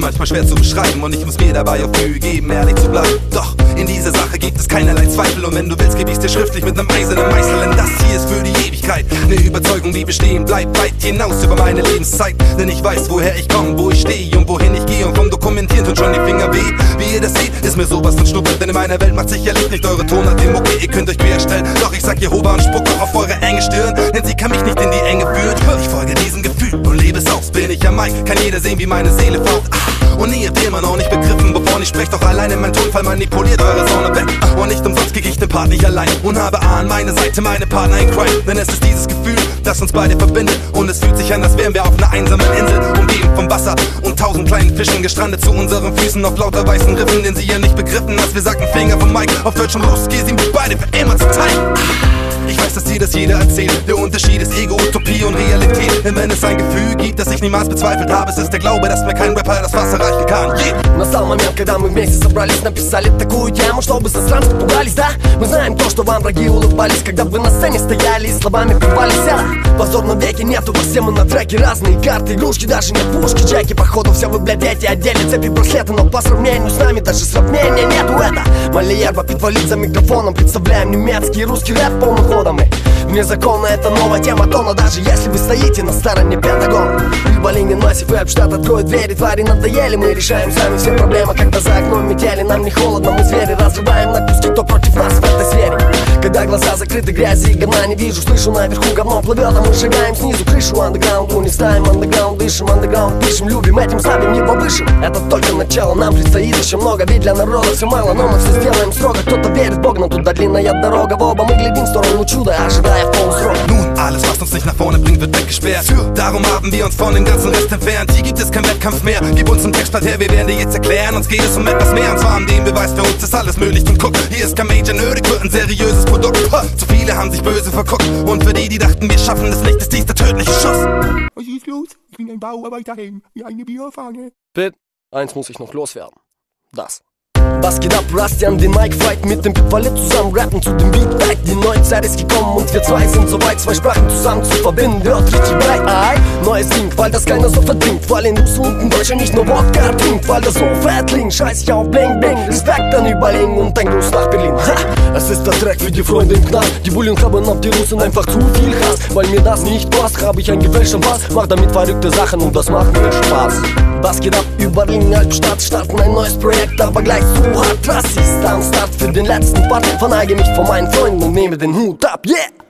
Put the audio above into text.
manchmal schwer zu beschreiben und ich muss mir dabei auf Mühe geben, ehrlich zu bleiben. Doch in dieser Sache gibt es keinerlei Zweifel und wenn du willst, gebe ich's dir schriftlich mit nem eisernen Meißel, denn das hier ist für die Ewigkeit. Eine Überzeugung, die bestehen bleibt weit hinaus über meine Lebenszeit, denn ich weiß, woher ich komme, wo ich stehe und wohin ich gehe und vom Dokumentieren tun schon die Finger weh. Wie ihr das seht, ist mir sowas von schnuppe, denn in meiner Welt macht sicherlich nicht eure Tonart den Mucke, ihr könnt euch querstellen, doch ich sag Jehova und spucke auf eure enge Stirn, denn sie kann mich nicht in die Enge führen. Ich folge diesem Gefühl und lebe es aus, bin ich am Mike, kann jeder sehen, wie meine Seele faucht. Und ihr habt noch nicht begriffen, wovon ich spreche, doch alleine mein Tonfall manipuliert eure Sonne weg. Und nicht umsonst krieg ich den Part nicht allein und habe A an meine Seite meine Partner in Crime, denn es ist dieses Gefühl, das uns beide verbindet und es fühlt sich an, als wären wir auf einer einsamen Fischen gestrandet zu unseren Füßen auf lauter weißen Riffen, den sie ja nicht begriffen, als wir sagten Finger vom Mike, auf Deutsch und geh sie mit beide für immer zu teilen. Ich weiß, dass dir das jeder erzählt. Der Unterschied ist Ego, Utopie und Realität. Denn wenn es ein Gefühl gibt, das ich niemals bezweifelt habe, es ist der Glaube, dass mir kein Rapper das Wasser reichen. Момент, когда мы вместе собрались Написали такую тему, чтобы засранцы пугались, да? Мы знаем то, что вам враги улыбались Когда вы на сцене стояли и словами купались Это позор на веке, нету все мы на треке Разные карты, игрушки, даже нет пушки. Джеки, походу все вы, блядь, эти отдели Цепи, браслеты, но по сравнению с нами Даже сравнения нету. Это Мальер вопит за микрофоном Представляем немецкий и русский рэп полным ходом. И Вне закона это новая тема тона Даже если вы стоите на стороне Пентагона. Либо Ленин массив и штат откроет двери Твари надоели, мы решаем сами все проблемы. Когда за окном метели, нам не холодно Мы звери разрываем на куски, кто против нас закрыты, грязи и говна не вижу Слышу наверху говно плывет, а мы шагаем снизу Крышу андеграунду не ставим, андеграунд дышим Андеграунд пишем, любим, этим слабим не повышим Это только начало, нам предстоит еще много Ведь для народа все мало, но мы все сделаем строго Кто-то верит в Бог, но туда длинная дорога В оба мы глядим в сторону чуда, ожидая в полусрок Nun, alles, was uns nicht nach vorne bringt, wird weggesperrt. Darum haben wir uns von dem ganzen Rest entfernt. Hier gibt es keinen Wettkampf mehr. Gib uns ein Textblatt her, wir werden dir jetzt erklären. Uns geht es um etwas mehr, und zwar um den Beweis. Für uns ist alles möglich. Und guck, hier ist kein Major nötig, wird ein seriöses haben sich böse verguckt. Und für die, die dachten, wir schaffen es nicht, ist dies der tödliche Schuss. Was ist los? Ich bin ein Bauarbeiterhelm, wie eine Bierfahne. Pit, eins muss ich noch loswerden. Das. Was geht ab, Rusty an den Mic Fight mit dem Pitwalle zusammen rappen zu dem Beat Back. Die neue Zeit ist gekommen und wir zwei sind soweit, zwei Sprachen zusammen zu verbinden. Hört richtig bereit, Aye. neues Ding, weil das keiner so verdient. Weil in Russland und Deutschland nicht nur Wodka trinkt, weil das so fett liegt. Scheiß ich auf Bling Bling, Respekt an Überlegen und ein Gruß nach Berlin. Ha! Es ist der Track für die Freunde im Knast. Die Bullen haben auf die Russen einfach zu viel Hass. Weil mir das nicht passt, habe ich ein gefälschten Pass. Mach damit verrückte Sachen und das macht mir Spaß. Was geht ab über Berlin, Albstadt, starten ein neues Projekt, aber gleich zu hart. Das ist am Start für den letzten Part. Verneige mich vor meinen Freunden und nehme den Hut ab, yeah!